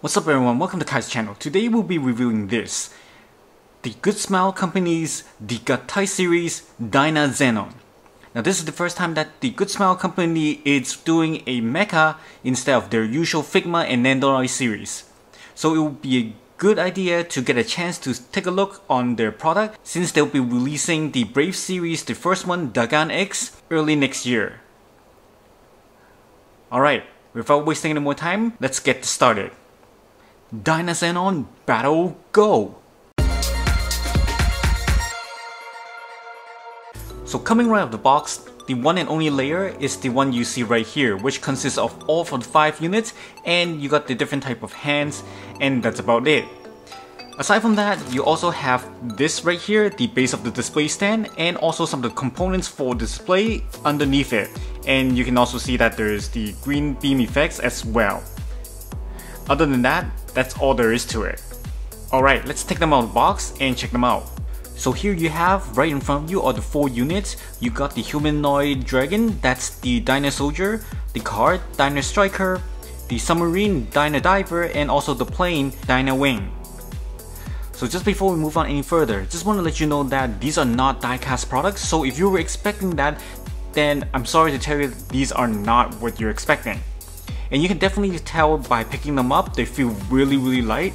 What's up everyone, welcome to Kaizer channel. Today we'll be reviewing this. The Good Smile Company's The Gattai series DynaZenon. Now this is the first time that the Good Smile Company is doing a mecha instead of their usual Figma and Nendoroid series. So it would be a good idea to get a chance to take a look on their product since they'll be releasing the Brave series, the first one, Dagan X, early next year. Alright, without wasting any more time, let's get started. Xenon Battle Go! So coming right out of the box, the one and only layer is the one you see right here, which consists of all of the 5 units, and you got the different type of hands, and that's about it. Aside from that, you also have this right here, the base of the display stand, and also some of the components for display underneath it. And you can also see that there's the green beam effects as well. Other than that, that's all there is to it. Alright, let's take them out of the box and check them out. So here you have, right in front of you are the four units. You got the humanoid dragon, that's the Dyna Soldier, the card, Dyna Striker, the submarine, Dyna Diver, and also the plane, Dyna Wing. So just before we move on any further, just want to let you know that these are not diecast products, so if you were expecting that, then I'm sorry to tell you these are not what you're expecting and you can definitely tell by picking them up they feel really really light.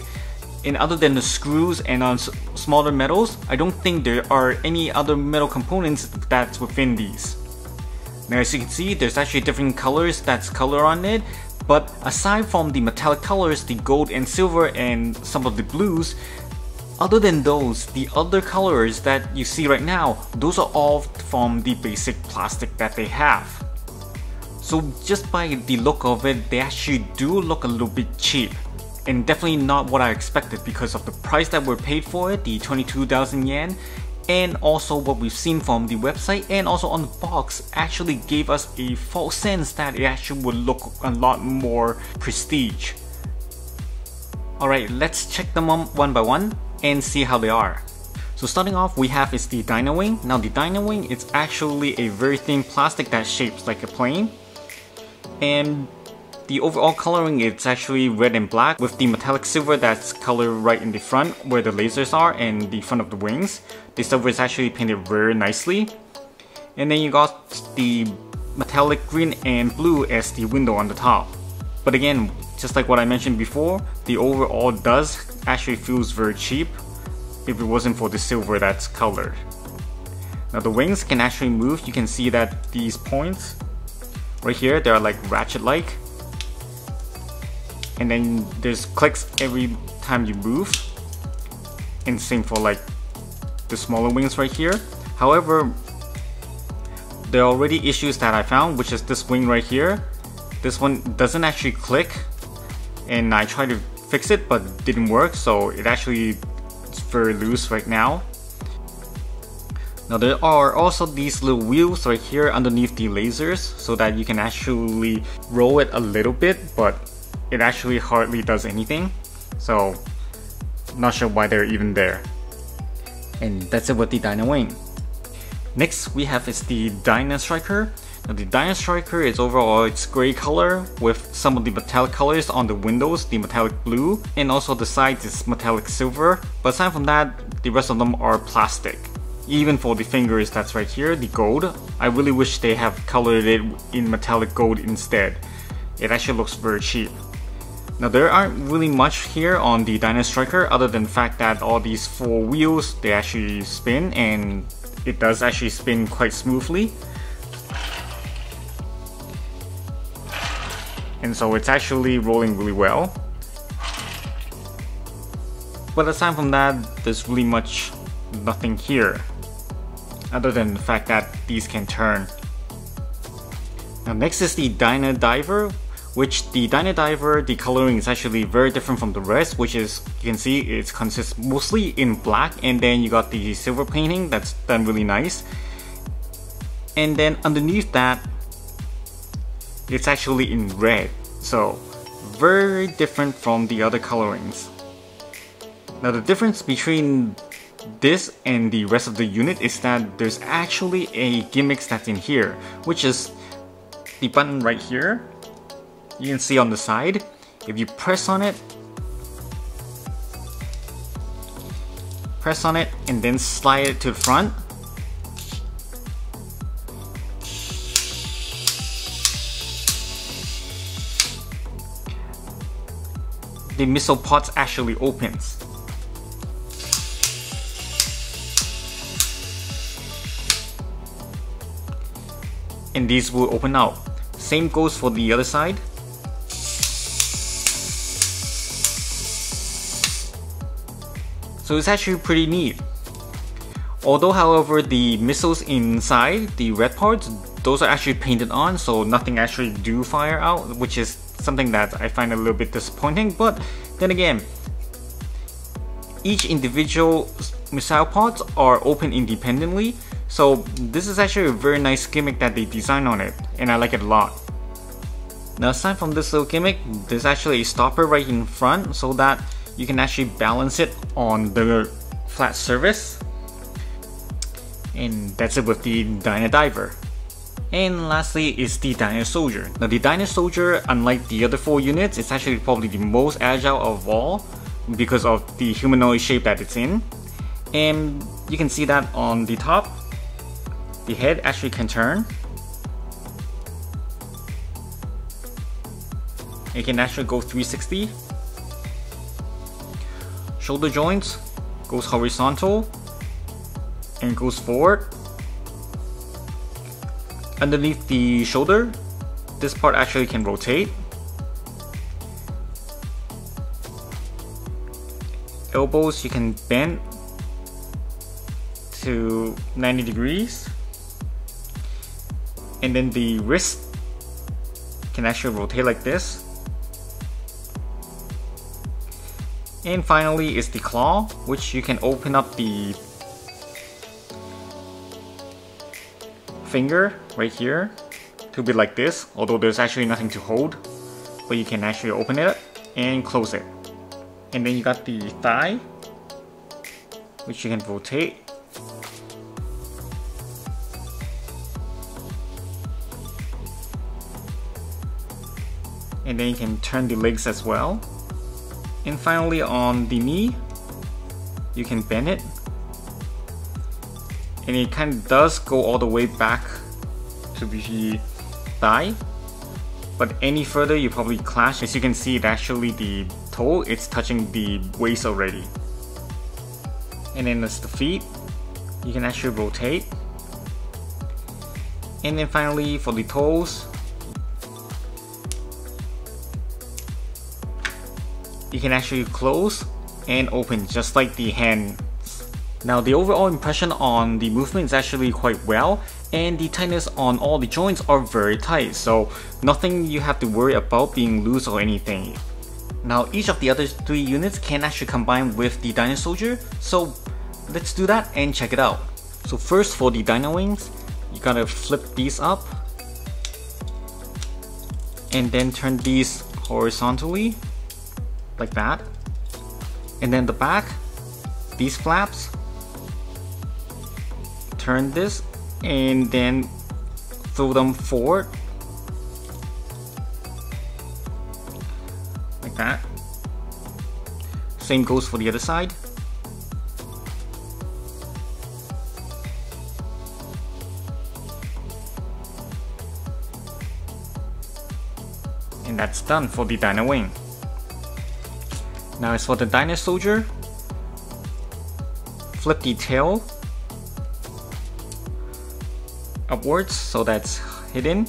And other than the screws and on smaller metals I don't think there are any other metal components that's within these. Now as you can see there's actually different colors that's color on it. But aside from the metallic colors the gold and silver and some of the blues other than those, the other colors that you see right now, those are all from the basic plastic that they have. So just by the look of it, they actually do look a little bit cheap. And definitely not what I expected because of the price that were paid for it, the 22,000 yen, and also what we've seen from the website and also on the box actually gave us a false sense that it actually would look a lot more prestige. Alright, let's check them on one by one and see how they are. So starting off, we have is the Dynawing. Now the Dynawing is actually a very thin plastic that shapes like a plane and the overall coloring is actually red and black with the metallic silver that's colored right in the front where the lasers are and the front of the wings. The silver is actually painted very nicely. And then you got the metallic green and blue as the window on the top. But again, just like what I mentioned before, the overall does actually feels very cheap if it wasn't for the silver that's colored. Now the wings can actually move, you can see that these points Right here, they're like ratchet-like. And then there's clicks every time you move. And same for like the smaller wings right here. However, there are already issues that I found, which is this wing right here. This one doesn't actually click. And I tried to fix it, but didn't work. So it actually is very loose right now. Now there are also these little wheels right here underneath the lasers so that you can actually roll it a little bit but it actually hardly does anything. So not sure why they're even there. And that's it with the Dyna Wing. Next we have is the Dyna Striker. Now the Dyna Striker is overall its gray color with some of the metallic colors on the windows, the metallic blue, and also the sides is metallic silver. But aside from that, the rest of them are plastic even for the fingers that's right here, the gold. I really wish they have colored it in metallic gold instead. It actually looks very cheap. Now there aren't really much here on the Dyna Striker other than the fact that all these four wheels, they actually spin and it does actually spin quite smoothly. And so it's actually rolling really well. But aside from that, there's really much nothing here other than the fact that these can turn. Now next is the Dyna Diver, which the Dyna Diver, the coloring is actually very different from the rest, which is, you can see, it consists mostly in black, and then you got the silver painting, that's done really nice. And then underneath that, it's actually in red, so very different from the other colorings. Now the difference between this and the rest of the unit is that there's actually a gimmick that's in here, which is the button right here. You can see on the side. If you press on it, press on it and then slide it to the front. The missile pod actually opens. And these will open out. Same goes for the other side. So it's actually pretty neat. Although however the missiles inside, the red parts, those are actually painted on so nothing actually do fire out which is something that I find a little bit disappointing but then again each individual missile pods are open independently so this is actually a very nice gimmick that they designed on it and I like it a lot. Now aside from this little gimmick, there's actually a stopper right in front so that you can actually balance it on the flat surface. And that's it with the Dynadiver. And lastly is the Soldier. Now the Soldier, unlike the other four units, is actually probably the most agile of all because of the humanoid shape that it's in. And you can see that on the top, the head actually can turn. It can actually go 360 shoulder joints goes horizontal and goes forward. Underneath the shoulder, this part actually can rotate. Elbows you can bend to 90 degrees. And then the wrist can actually rotate like this. And finally is the claw, which you can open up the finger right here to be like this, although there's actually nothing to hold, but you can actually open it and close it. And then you got the thigh, which you can rotate. And then you can turn the legs as well. And finally on the knee, you can bend it. And it kind of does go all the way back to the thigh. But any further you probably clash. As you can see, it actually the toe, it's touching the waist already. And then there's the feet. You can actually rotate. And then finally for the toes, can actually close and open just like the hand. Now the overall impression on the movement is actually quite well and the tightness on all the joints are very tight so nothing you have to worry about being loose or anything. Now each of the other three units can actually combine with the Dyna Soldier so let's do that and check it out. So first for the Dyna Wings, you gotta flip these up and then turn these horizontally like that. And then the back, these flaps, turn this and then throw them forward like that. Same goes for the other side. And that's done for the Dyna Wing. Now as for the dinosaur Soldier, flip the tail upwards so that's hidden.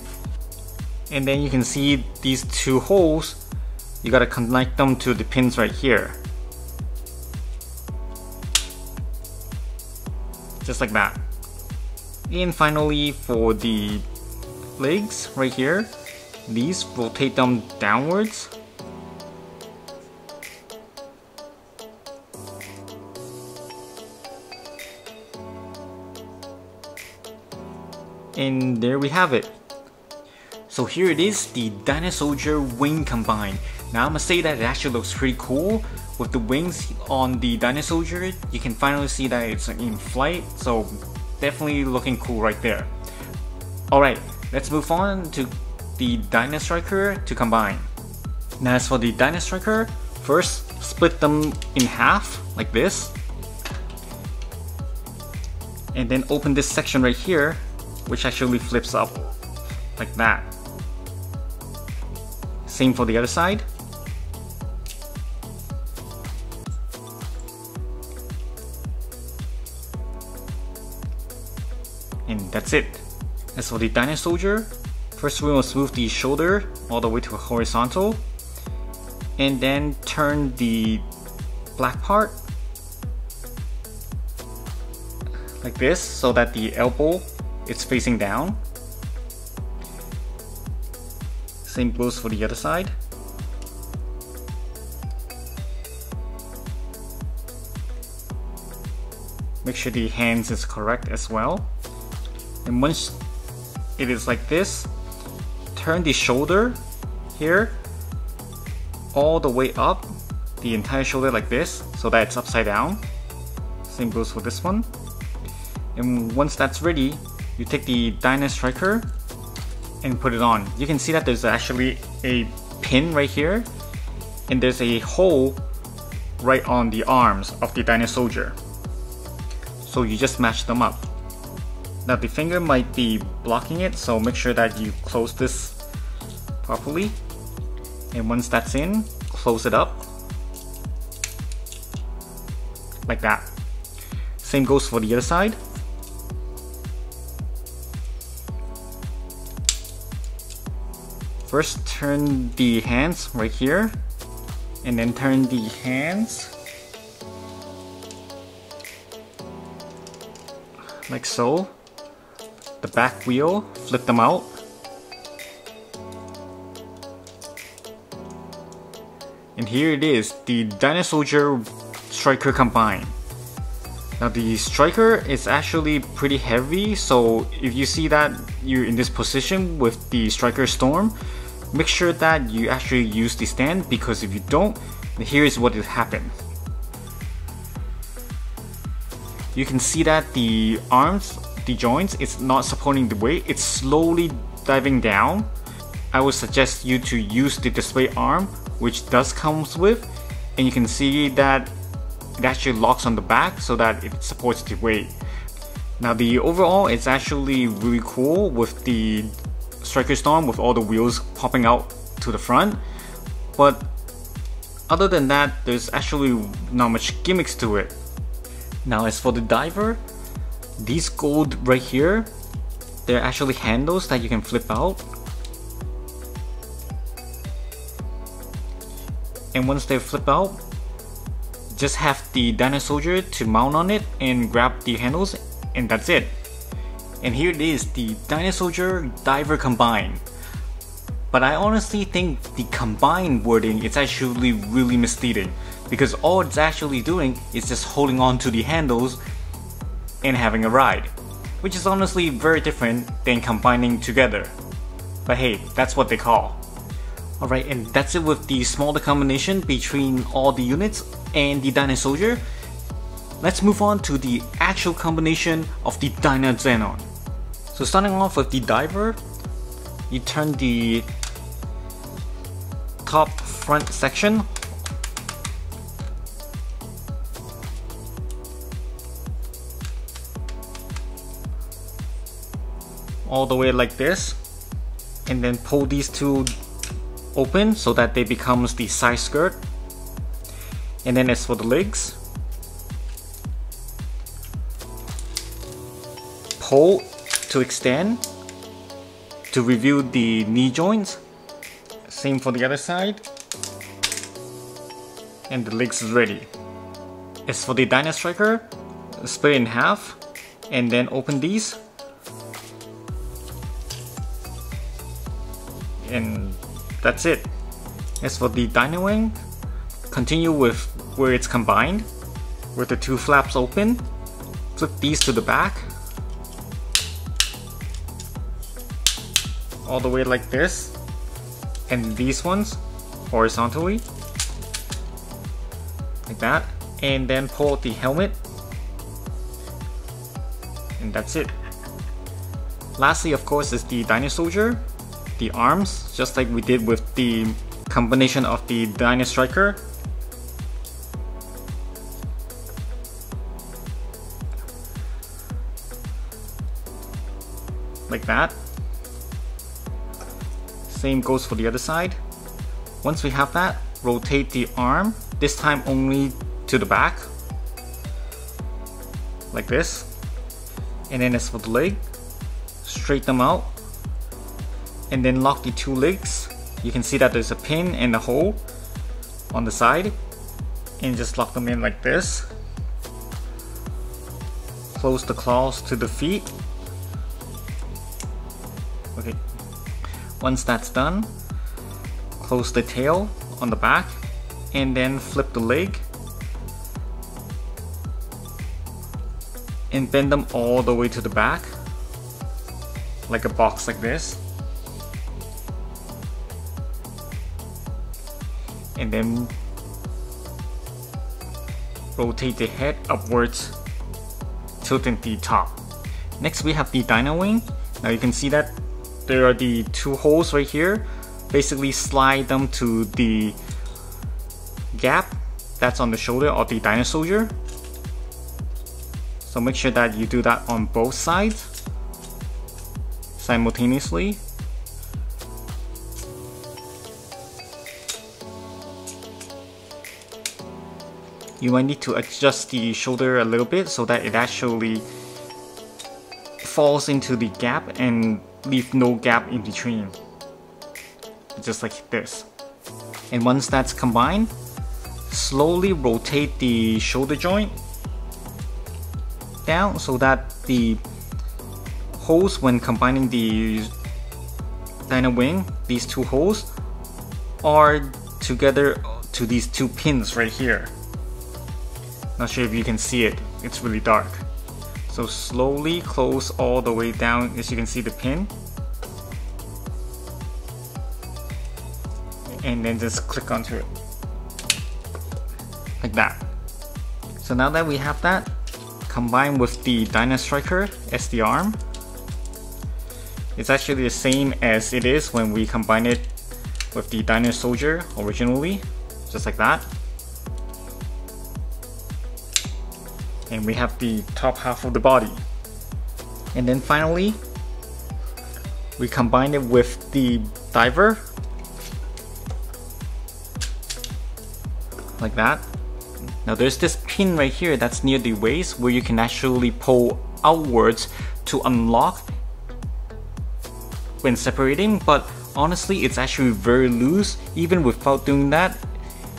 And then you can see these two holes. You gotta connect them to the pins right here. Just like that. And finally for the legs right here these rotate them downwards And there we have it. So here it is, the Dyna Soldier wing combine. Now I'm gonna say that it actually looks pretty cool. With the wings on the Dyna Soldier, you can finally see that it's in flight, so definitely looking cool right there. Alright, let's move on to the Dyna Striker to combine. Now as for the Dyna Striker, first split them in half, like this. and then open this section right here which actually flips up like that. Same for the other side. And that's it. As for the Soldier first we will smooth the shoulder all the way to a horizontal and then turn the black part like this so that the elbow is facing down. Same goes for the other side. Make sure the hands is correct as well. And once it is like this, turn the shoulder here all the way up the entire shoulder like this so that it's upside down. Same goes for this one. And once that's ready, you take the Dyna Striker and put it on. You can see that there's actually a pin right here and there's a hole right on the arms of the Dyna Soldier. So you just match them up. Now the finger might be blocking it so make sure that you close this properly and once that's in, close it up like that. Same goes for the other side. First turn the hands right here and then turn the hands like so. The back wheel, flip them out. And here it is, the Soldier Striker Combine. Now the striker is actually pretty heavy, so if you see that you're in this position with the striker storm, make sure that you actually use the stand because if you don't, here is what will happen. You can see that the arms, the joints, it's not supporting the weight, it's slowly diving down. I would suggest you to use the display arm, which does comes with, and you can see that it actually locks on the back so that it supports the weight. Now the overall is actually really cool with the Striker Storm with all the wheels popping out to the front. But other than that, there's actually not much gimmicks to it. Now as for the diver, these gold right here, they're actually handles that you can flip out. And once they flip out, just have the Soldier to mount on it and grab the handles and that's it. And here it is, the Soldier Diver Combine. But I honestly think the combine wording is actually really misleading because all it's actually doing is just holding on to the handles and having a ride, which is honestly very different than combining together. But hey, that's what they call. Alright, and that's it with the smaller combination between all the units and the Soldier. Let's move on to the actual combination of the DynaZenon. So starting off with the Diver, you turn the top front section all the way like this and then pull these two open so that they becomes the side skirt and then as for the legs pull to extend to reveal the knee joints. Same for the other side. And the legs is ready. As for the Dyna Striker split in half and then open these. And that's it. As for the Dyna Wing, continue with where it's combined, with the two flaps open, flip these to the back, all the way like this, and these ones horizontally, like that, and then pull the helmet, and that's it. Lastly, of course, is the Soldier, the arms, just like we did with the combination of the Dyna Striker. Same goes for the other side. Once we have that, rotate the arm, this time only to the back, like this. And then as for the leg, straighten them out, and then lock the two legs. You can see that there's a pin and a hole on the side, and just lock them in like this. Close the claws to the feet. Once that's done, close the tail on the back and then flip the leg and bend them all the way to the back like a box like this. And then rotate the head upwards tilting the top. Next we have the Dynawing now you can see that there are the two holes right here basically slide them to the gap that's on the shoulder of the Dynasoldier. So make sure that you do that on both sides simultaneously. You might need to adjust the shoulder a little bit so that it actually falls into the gap and leave no gap in between just like this. And once that's combined, slowly rotate the shoulder joint down so that the holes when combining the Dynawing, these two holes, are together to these two pins right here. Not sure if you can see it, it's really dark. So slowly close all the way down as you can see the pin. And then just click onto it. Like that. So now that we have that combined with the Dynastriker as the arm it's actually the same as it is when we combine it with the Dynasoldier originally just like that and we have the top half of the body. And then finally we combine it with the diver like that. Now there's this pin right here that's near the waist where you can actually pull outwards to unlock when separating but honestly it's actually very loose. Even without doing that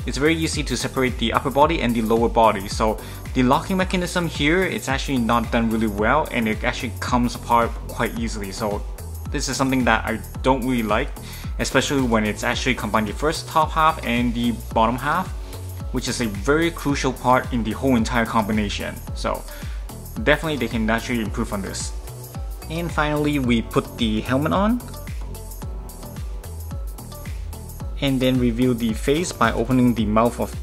it's very easy to separate the upper body and the lower body. So the locking mechanism here it's actually not done really well and it actually comes apart quite easily so this is something that I don't really like especially when it's actually combined the first top half and the bottom half which is a very crucial part in the whole entire combination. So definitely they can naturally improve on this. And finally, we put the helmet on. And then reveal the face by opening the mouth of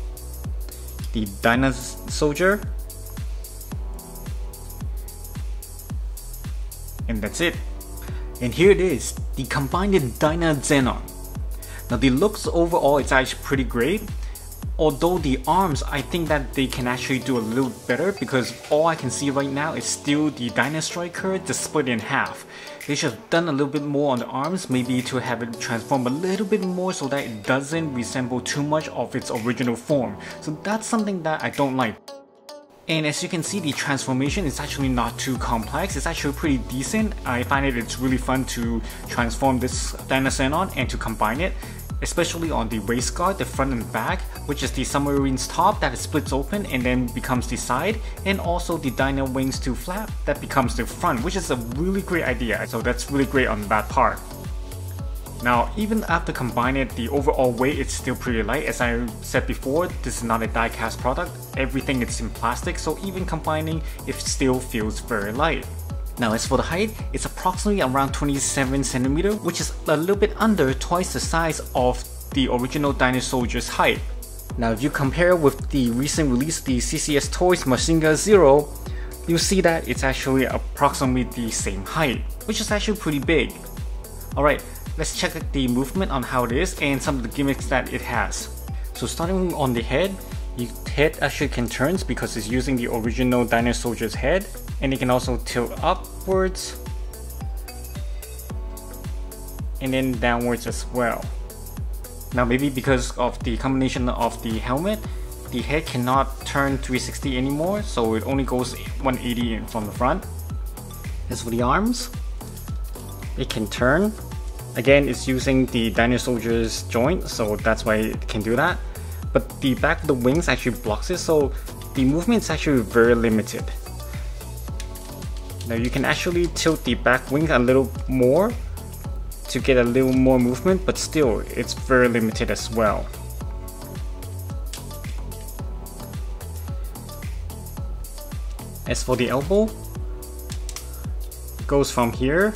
the Dynasoldier. And that's it. And here it is, the combined DynaZenon. Now the looks overall it's actually pretty great although the arms I think that they can actually do a little better because all I can see right now is still the Dynastriker just split in half. They should have done a little bit more on the arms maybe to have it transform a little bit more so that it doesn't resemble too much of its original form. So that's something that I don't like. And as you can see, the transformation is actually not too complex. It's actually pretty decent. I find it it's really fun to transform this Dynazenon and to combine it especially on the waist guard, the front and back, which is the submarine's top that splits open and then becomes the side, and also the Dynawings to flap that becomes the front, which is a really great idea, so that's really great on that part. Now, even after combining the overall weight is still pretty light. As I said before, this is not a die-cast product. Everything is in plastic, so even combining, it still feels very light. Now as for the height, it's approximately around 27 centimeter, which is a little bit under twice the size of the original Dynasoldier's height. Now if you compare with the recent release, the CCS Toys Mazinger Zero, you'll see that it's actually approximately the same height, which is actually pretty big. Alright, let's check the movement on how it is and some of the gimmicks that it has. So starting on the head, your head actually can turn because it's using the original Dynasoldier's head and it can also tilt upwards and then downwards as well. Now maybe because of the combination of the helmet, the head cannot turn 360 anymore, so it only goes 180 from the front. As for the arms, it can turn. Again, it's using the Dyna Soldier's joint, so that's why it can do that. But the back of the wings actually blocks it, so the movement is actually very limited. Now you can actually tilt the back wing a little more to get a little more movement, but still, it's very limited as well. As for the elbow, goes from here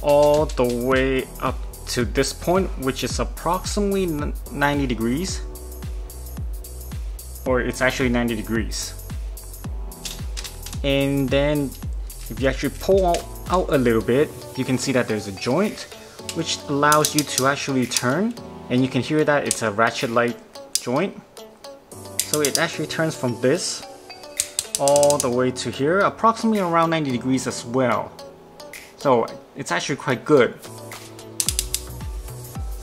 all the way up to this point, which is approximately 90 degrees. Or it's actually 90 degrees. And then if you actually pull out, a little bit, you can see that there's a joint which allows you to actually turn and you can hear that it's a ratchet-like joint. So it actually turns from this all the way to here, approximately around 90 degrees as well. So it's actually quite good.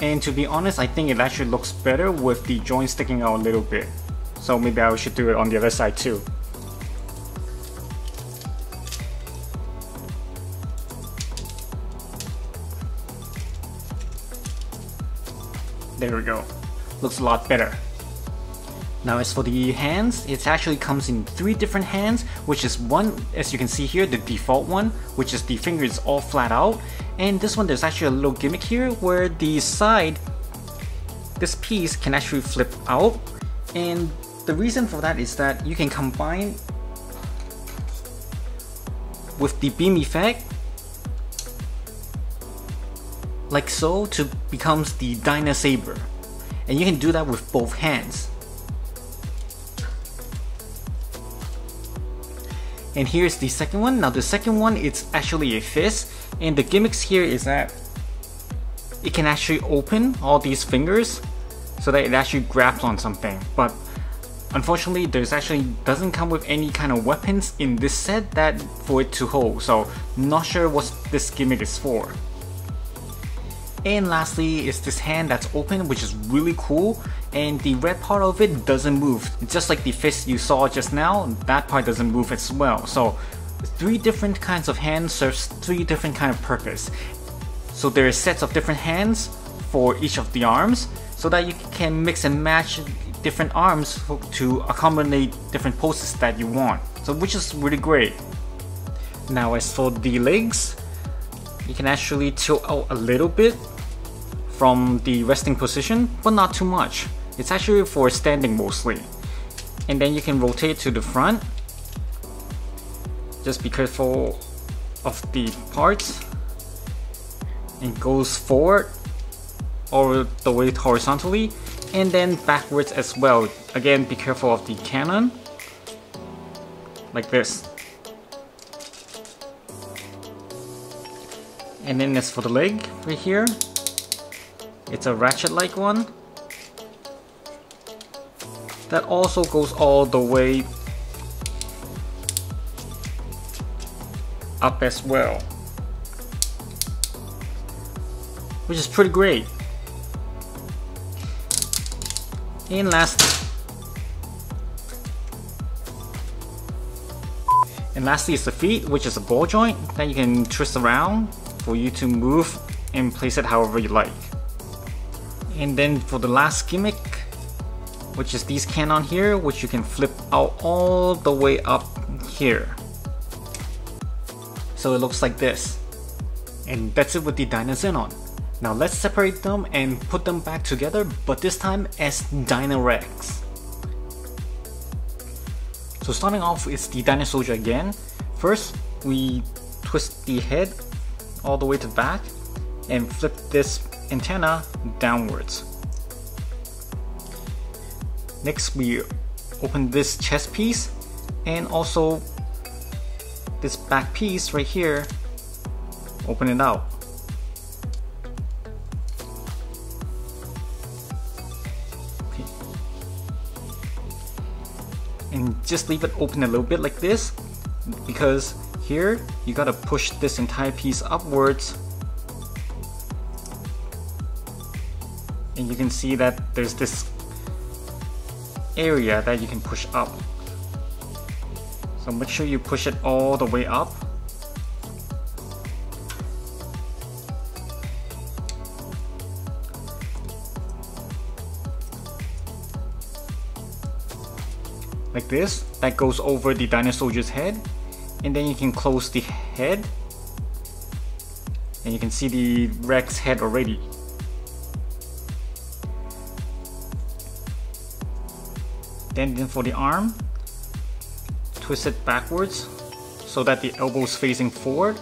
And to be honest, I think it actually looks better with the joint sticking out a little bit. So maybe I should do it on the other side too. There we go. Looks a lot better. Now as for the hands, it actually comes in three different hands, which is one, as you can see here, the default one, which is the finger is all flat out. And this one, there's actually a little gimmick here where the side, this piece can actually flip out. And the reason for that is that you can combine with the beam effect like so to becomes the Dyna Saber. And you can do that with both hands. And here's the second one. Now the second one it's actually a fist and the gimmicks here is that it can actually open all these fingers so that it actually grabs on something. But unfortunately there's actually doesn't come with any kind of weapons in this set that for it to hold. So not sure what this gimmick is for. And lastly is this hand that's open which is really cool and the red part of it doesn't move. Just like the fist you saw just now, that part doesn't move as well. So three different kinds of hands serves three different kind of purpose. So there are sets of different hands for each of the arms so that you can mix and match different arms to accommodate different poses that you want. So which is really great. Now as for the legs, you can actually tilt out a little bit from the resting position, but not too much. It's actually for standing mostly. And then you can rotate to the front. Just be careful of the parts. And goes forward all the way horizontally and then backwards as well. Again, be careful of the cannon. Like this. And then as for the leg right here, it's a ratchet-like one. That also goes all the way up as well. Which is pretty great. And last And lastly is the feet, which is a ball joint that you can twist around for you to move and place it however you like. And then for the last gimmick, which is these cannon here, which you can flip out all the way up here. So it looks like this. And that's it with the Dynazenon. Now let's separate them and put them back together, but this time as Dynarex. So starting off is the Dyna Soldier again. First, we twist the head all the way to back and flip this antenna downwards. Next we open this chest piece and also this back piece right here, open it out. And just leave it open a little bit like this because here you gotta push this entire piece upwards and you can see that there's this area that you can push up. So make sure you push it all the way up. Like this that goes over the Dynasoldier's head and then you can close the head and you can see the Rex head already then, then for the arm twist it backwards so that the elbow is facing forward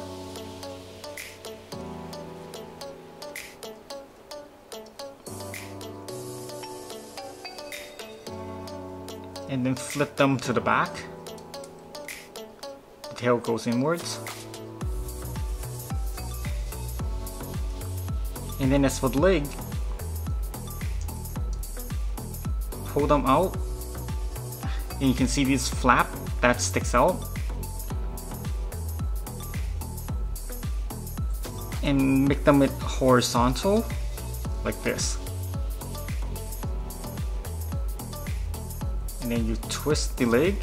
and then flip them to the back. The tail goes inwards. And then as for the leg, pull them out and you can see this flap that sticks out. And make them horizontal like this. and then you twist the leg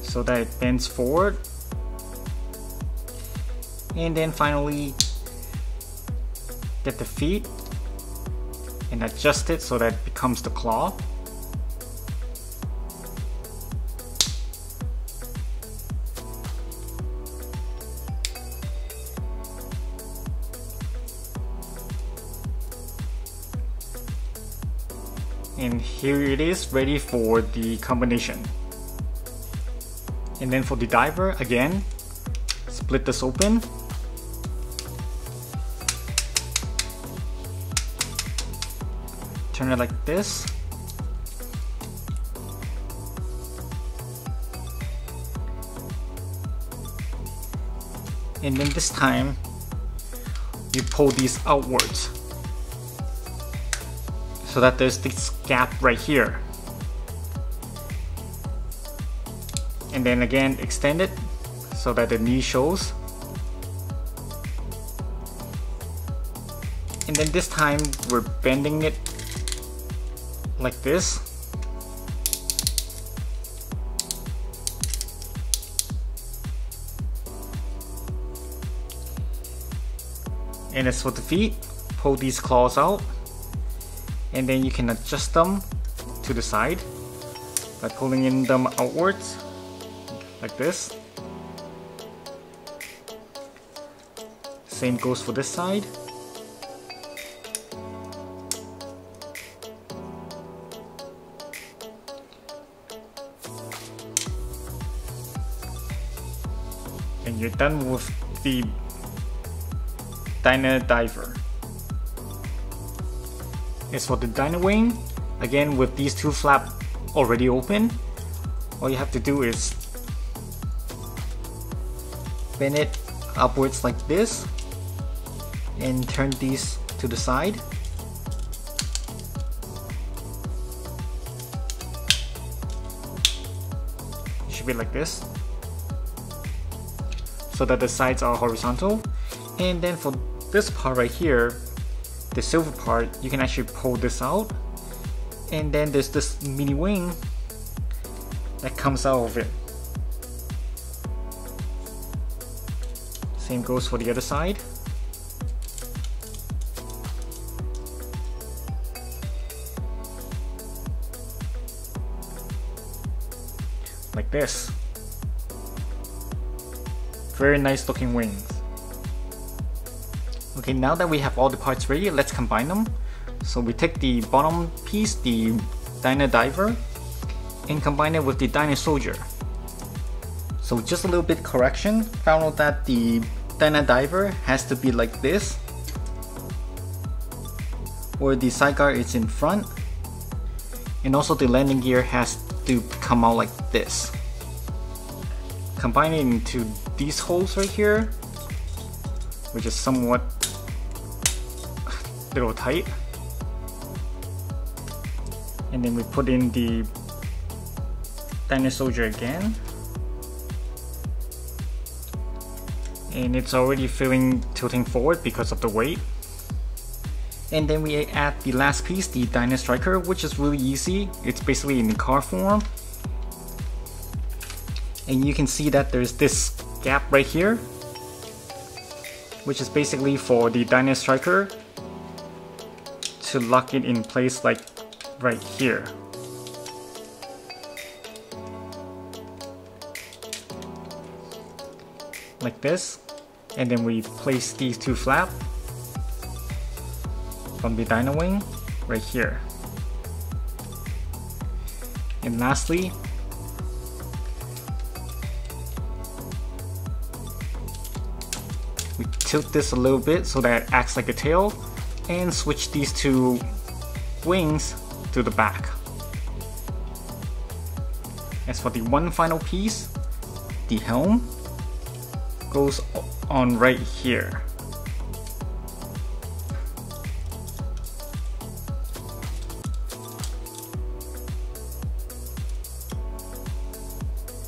so that it bends forward and then finally get the feet and adjust it so that it becomes the claw. And here it is ready for the combination. And then for the diver again split this open turn it like this and then this time you pull these outwards so that there's this gap right here. And then again extend it so that the knee shows. And then this time we're bending it like this. And as for the feet, pull these claws out. And then you can adjust them to the side by pulling in them outwards like this. Same goes for this side and you're done with the Dyna Diver is for the Dynawing. Again, with these two flaps already open, all you have to do is bend it upwards like this and turn these to the side. It should be like this so that the sides are horizontal and then for this part right here the silver part, you can actually pull this out. And then there's this mini wing that comes out of it. Same goes for the other side. Like this. Very nice looking wings. Okay, now that we have all the parts ready, let's combine them. So we take the bottom piece, the Dyna Diver, and combine it with the Dynasoldier. So just a little bit correction, found out that the Dyna Diver has to be like this, where the sideguard is in front, and also the landing gear has to come out like this. Combine it into these holes right here, which is somewhat a little tight. And then we put in the Soldier again. And it's already feeling tilting forward because of the weight. And then we add the last piece, the Dyna Striker, which is really easy. It's basically in the car form. And you can see that there's this gap right here, which is basically for the Dyna Striker to lock it in place like right here. Like this. And then we place these two flap from the Dino Dynawing right here. And lastly, tilt this a little bit so that it acts like a tail and switch these two wings to the back. As for the one final piece, the helm goes on right here.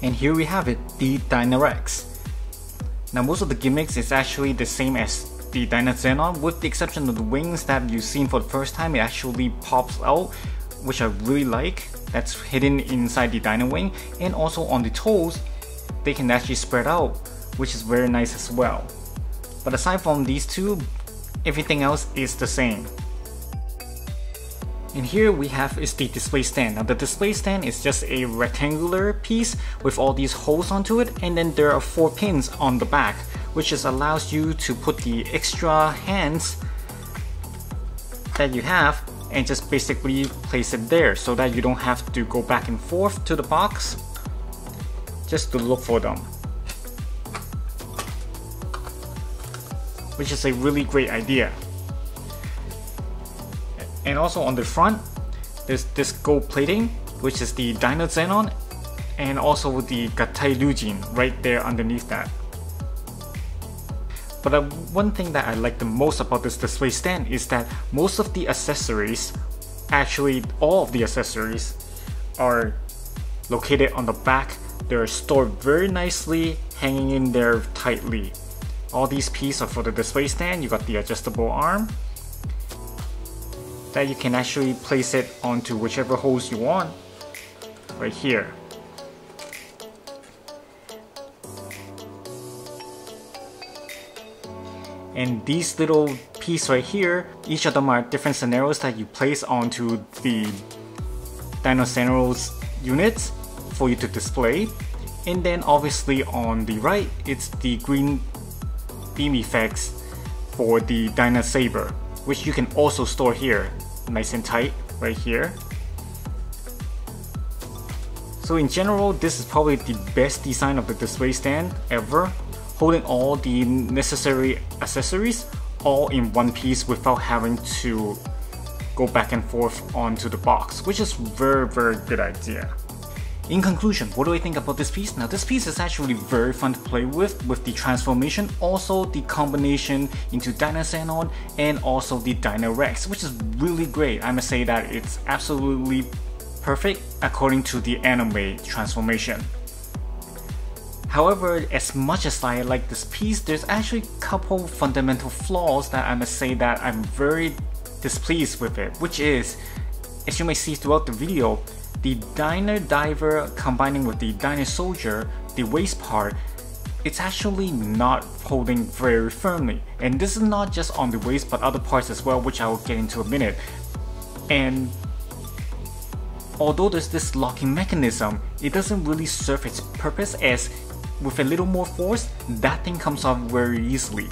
And here we have it, the Dynarex. Now most of the gimmicks is actually the same as the Dynazenon with the exception of the wings that you've seen for the first time, it actually pops out, which I really like. That's hidden inside the Dynawing and also on the toes, they can actually spread out, which is very nice as well. But aside from these two, everything else is the same. And here we have is the display stand. Now the display stand is just a rectangular piece with all these holes onto it and then there are four pins on the back which just allows you to put the extra hands that you have and just basically place it there so that you don't have to go back and forth to the box just to look for them. Which is a really great idea. And also on the front, there's this gold plating, which is the Dynazenon, and also the Gattai Lujin right there underneath that. But the one thing that I like the most about this display stand is that most of the accessories, actually all of the accessories, are located on the back. They're stored very nicely, hanging in there tightly. All these pieces are for the display stand. You got the adjustable arm, that you can actually place it onto whichever holes you want right here. And these little pieces right here, each of them are different scenarios that you place onto the Dinosaurus units for you to display. And then obviously on the right, it's the green beam effects for the Dino Saber, which you can also store here nice and tight right here. So in general, this is probably the best design of the display stand ever, holding all the necessary accessories all in one piece without having to go back and forth onto the box, which is very very good idea. In conclusion, what do I think about this piece? Now this piece is actually very fun to play with, with the transformation, also the combination into Dynazenon and also the Dynarex, which is really great. I must say that it's absolutely perfect according to the anime transformation. However, as much as I like this piece, there's actually a couple fundamental flaws that I must say that I'm very displeased with it, which is, as you may see throughout the video, the Dyna Diver combining with the Dyna Soldier, the waist part, it's actually not holding very firmly. And this is not just on the waist but other parts as well, which I will get into a minute. And although there's this locking mechanism, it doesn't really serve its purpose as with a little more force, that thing comes off very easily.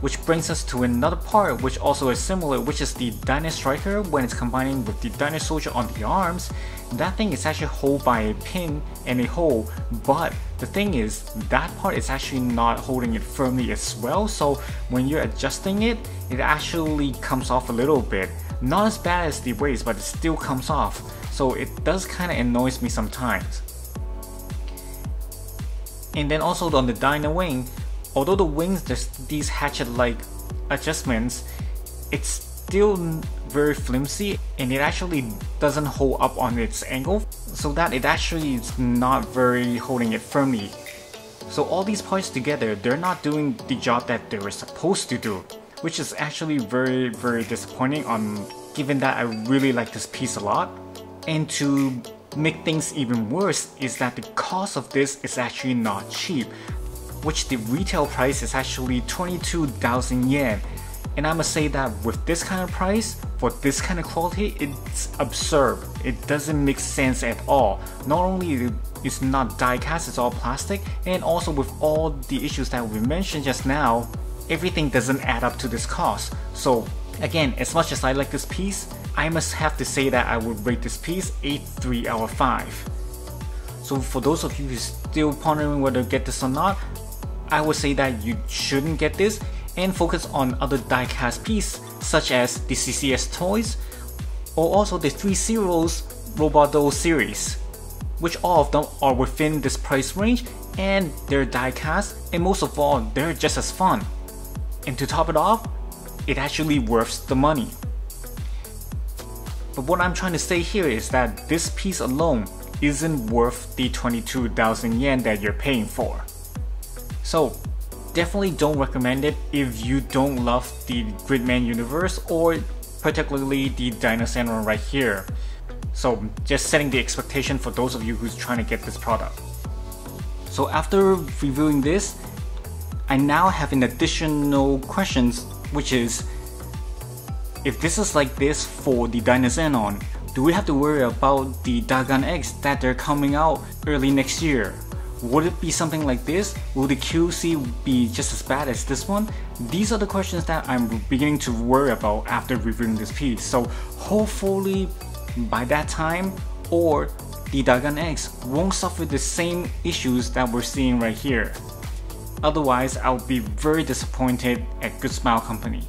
Which brings us to another part which also is similar which is the Dyna Striker when it's combining with the Dyna Soldier on the arms. That thing is actually held by a pin and a hole but the thing is that part is actually not holding it firmly as well so when you're adjusting it it actually comes off a little bit. Not as bad as the waist but it still comes off so it does kind of annoys me sometimes. And then also on the Dyna Wing, although the wings there's these hatchet-like adjustments, it's still very flimsy and it actually doesn't hold up on its angle so that it actually is not very holding it firmly. So all these parts together, they're not doing the job that they were supposed to do, which is actually very very disappointing on given that I really like this piece a lot. And to make things even worse is that the cost of this is actually not cheap, which the retail price is actually 22,000 yen. And I must say that with this kind of price, for this kind of quality, it's absurd. It doesn't make sense at all. Not only it's not die cast, it's all plastic, and also with all the issues that we mentioned just now, everything doesn't add up to this cost. So again, as much as I like this piece, I must have to say that I would rate this piece a 3 out of 5. So for those of you who still pondering whether to get this or not, I would say that you shouldn't get this and focus on other die-cast pieces such as the CCS toys or also the 3 Zeros Roboto series, which all of them are within this price range and they're die-cast and most of all, they're just as fun. And to top it off, it actually worth the money. But what I'm trying to say here is that this piece alone isn't worth the 22,000 yen that you're paying for. So definitely don't recommend it if you don't love the Gridman universe or particularly the Dynazenon right here. So just setting the expectation for those of you who's trying to get this product. So after reviewing this, I now have an additional questions which is if this is like this for the Dynazenon, do we have to worry about the Dagon X that they're coming out early next year? Would it be something like this? Will the QC be just as bad as this one? These are the questions that I'm beginning to worry about after reviewing this piece. So hopefully by that time or the Dagon X won't suffer the same issues that we're seeing right here. Otherwise, I'll be very disappointed at Good Smile Company.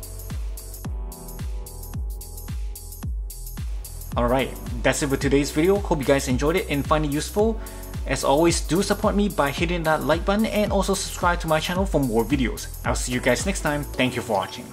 Alright, that's it for today's video. Hope you guys enjoyed it and find it useful. As always, do support me by hitting that like button and also subscribe to my channel for more videos. I'll see you guys next time. Thank you for watching.